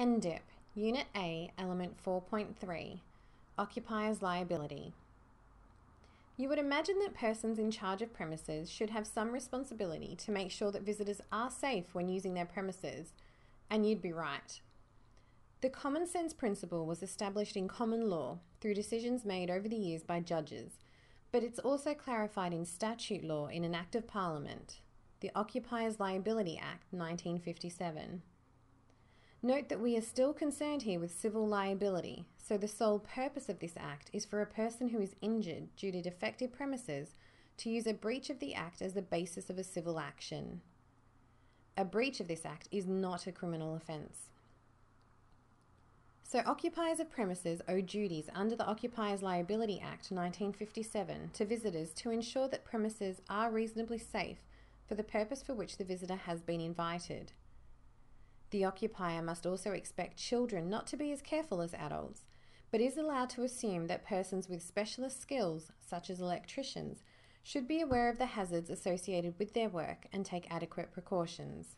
NDIP, Unit A, Element 4.3 Occupier's Liability. You would imagine that persons in charge of premises should have some responsibility to make sure that visitors are safe when using their premises, and you'd be right. The common sense principle was established in common law through decisions made over the years by judges, but it's also clarified in statute law in an Act of Parliament, the Occupiers Liability Act 1957. Note that we are still concerned here with civil liability, so the sole purpose of this Act is for a person who is injured due to defective premises to use a breach of the Act as the basis of a civil action. A breach of this Act is not a criminal offence. So, occupiers of premises owe duties under the Occupiers Liability Act 1957 to visitors to ensure that premises are reasonably safe for the purpose for which the visitor has been invited. The occupier must also expect children not to be as careful as adults, but is allowed to assume that persons with specialist skills, such as electricians, should be aware of the hazards associated with their work and take adequate precautions.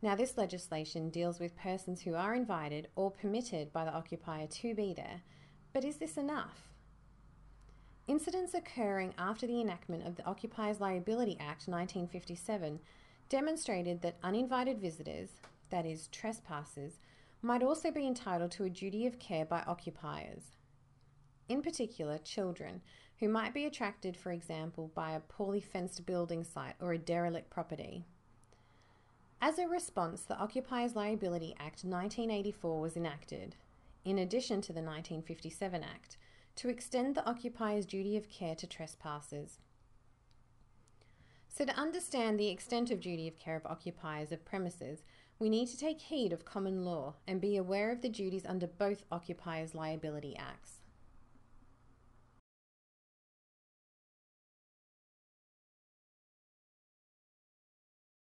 Now, this legislation deals with persons who are invited or permitted by the occupier to be there, but is this enough? Incidents occurring after the enactment of the Occupiers Liability Act 1957 demonstrated that uninvited visitors, that is, trespassers, might also be entitled to a duty of care by occupiers. In particular, children, who might be attracted, for example, by a poorly fenced building site or a derelict property. As a response, the Occupiers Liability Act 1984 was enacted, in addition to the 1957 Act, to extend the occupier's duty of care to trespassers. So, to understand the extent of duty of care of occupiers of premises, we need to take heed of common law and be aware of the duties under both Occupiers Liability Acts.